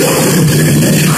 La